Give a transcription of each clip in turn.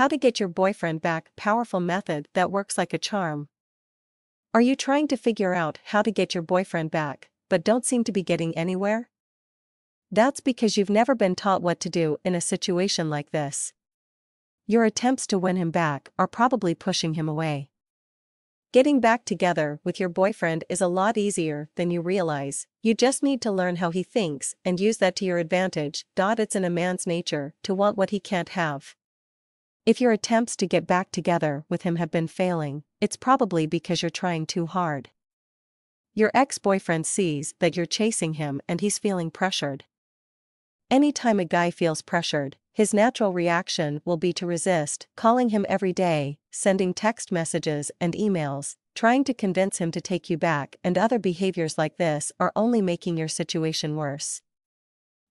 How to get your boyfriend back powerful method that works like a charm. Are you trying to figure out how to get your boyfriend back, but don't seem to be getting anywhere? That's because you've never been taught what to do in a situation like this. Your attempts to win him back are probably pushing him away. Getting back together with your boyfriend is a lot easier than you realize, you just need to learn how he thinks and use that to your advantage. It's in a man's nature to want what he can't have. If your attempts to get back together with him have been failing, it's probably because you're trying too hard. Your ex boyfriend sees that you're chasing him and he's feeling pressured. Anytime a guy feels pressured, his natural reaction will be to resist, calling him every day, sending text messages and emails, trying to convince him to take you back, and other behaviors like this are only making your situation worse.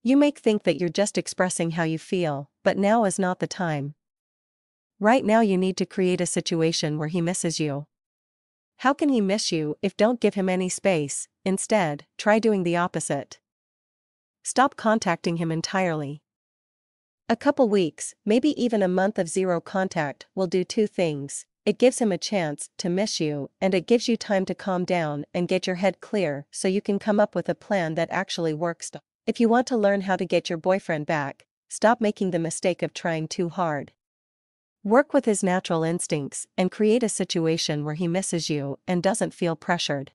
You may think that you're just expressing how you feel, but now is not the time. Right now, you need to create a situation where he misses you. How can he miss you if don't give him any space? Instead, try doing the opposite. Stop contacting him entirely. A couple weeks, maybe even a month of zero contact, will do two things. It gives him a chance to miss you, and it gives you time to calm down and get your head clear so you can come up with a plan that actually works. If you want to learn how to get your boyfriend back, stop making the mistake of trying too hard. Work with his natural instincts and create a situation where he misses you and doesn't feel pressured.